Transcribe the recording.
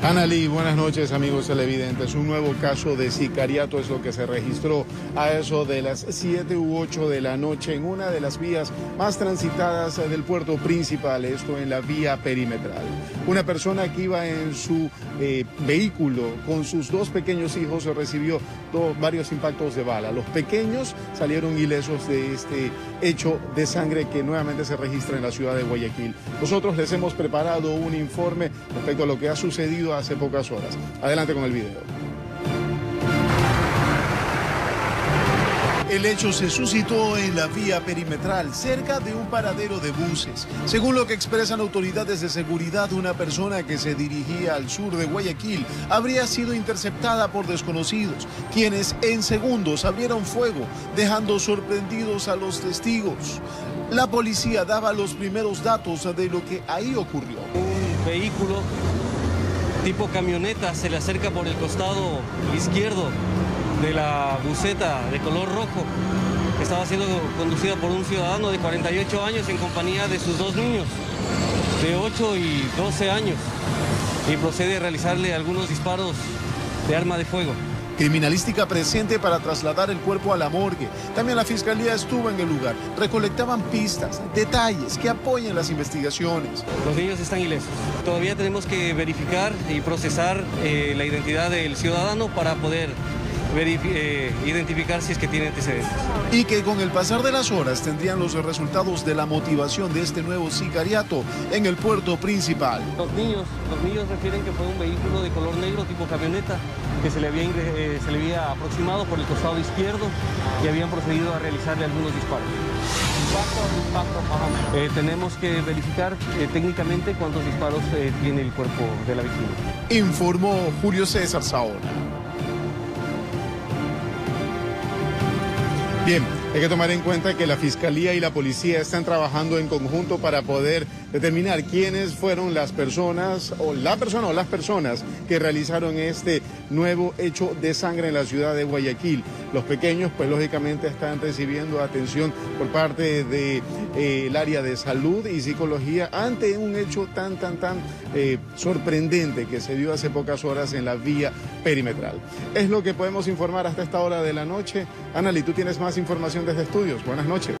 Analí, buenas noches amigos televidentes. Un nuevo caso de sicariato es lo que se registró a eso de las 7 u 8 de la noche en una de las vías más transitadas del puerto principal, esto en la vía perimetral. Una persona que iba en su eh, vehículo con sus dos pequeños hijos recibió varios impactos de bala. Los pequeños salieron ilesos de este hecho de sangre que nuevamente se registra en la ciudad de Guayaquil. Nosotros les hemos preparado un informe respecto a lo que ha sucedido hace pocas horas. Adelante con el video. El hecho se suscitó en la vía perimetral, cerca de un paradero de buses. Según lo que expresan autoridades de seguridad, una persona que se dirigía al sur de Guayaquil habría sido interceptada por desconocidos, quienes en segundos abrieron fuego, dejando sorprendidos a los testigos. La policía daba los primeros datos de lo que ahí ocurrió. Un vehículo tipo camioneta se le acerca por el costado izquierdo de la buceta de color rojo. Estaba siendo conducida por un ciudadano de 48 años en compañía de sus dos niños, de 8 y 12 años, y procede a realizarle algunos disparos de arma de fuego. Criminalística presente para trasladar el cuerpo a la morgue. También la fiscalía estuvo en el lugar. Recolectaban pistas, detalles que apoyen las investigaciones. Los niños están ilesos. Todavía tenemos que verificar y procesar eh, la identidad del ciudadano para poder eh, identificar si es que tiene antecedentes. Y que con el pasar de las horas tendrían los resultados de la motivación de este nuevo sicariato en el puerto principal. Los niños, los niños refieren que fue un vehículo de color negro tipo camioneta que se le había, eh, se le había aproximado por el costado izquierdo y habían procedido a realizarle algunos disparos. Eh, tenemos que verificar técnicamente cuántos disparos tiene el cuerpo de la víctima. Informó Julio César Saona. Bien, hay que tomar en cuenta que la Fiscalía y la Policía están trabajando en conjunto para poder determinar quiénes fueron las personas o la persona o las personas que realizaron este nuevo hecho de sangre en la ciudad de Guayaquil. Los pequeños, pues lógicamente están recibiendo atención por parte del de, eh, área de salud y psicología ante un hecho tan, tan, tan eh, sorprendente que se dio hace pocas horas en la vía perimetral. Es lo que podemos informar hasta esta hora de la noche. Anali, tú tienes más información desde estudios. Buenas noches.